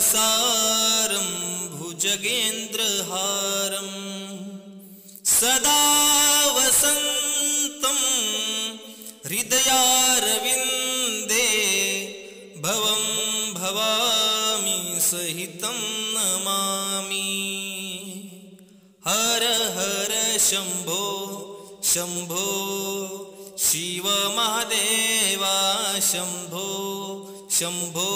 सारं भुजगेन्द्रहारं सदा वसन्तं हृदयारविन्दे भवं भवामि सहितं नमामि। हर हर शम्भो शम्भो शिवमहादेवा शम्भो शम्भो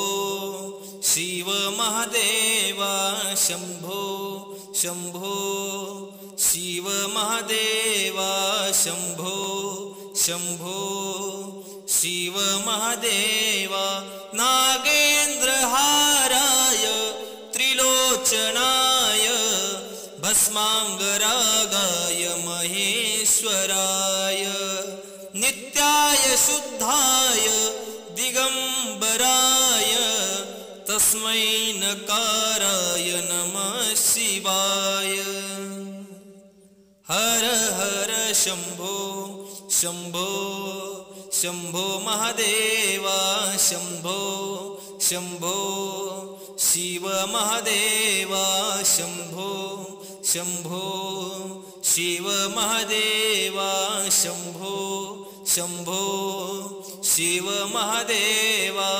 शिवमहादेवा शम्भो शम्भो शिवमहादेवा शम्भो शम्भो शिवमहादेवा नागेन्द्रहाराय त्रिलोचनाय भस्माङ्गरागाय महेश्वराय नित्याय शुद्धाय दिगम्बराय तस्मै नकाराय नमः शिवाय। हर हर शम्भो शम्भो शम्भो महादेवा शम्भो शम्भो शिवमहादेवा शम्भो शम्भो शिवमहादेवा शम्भो शम्भो शिवमहादेवा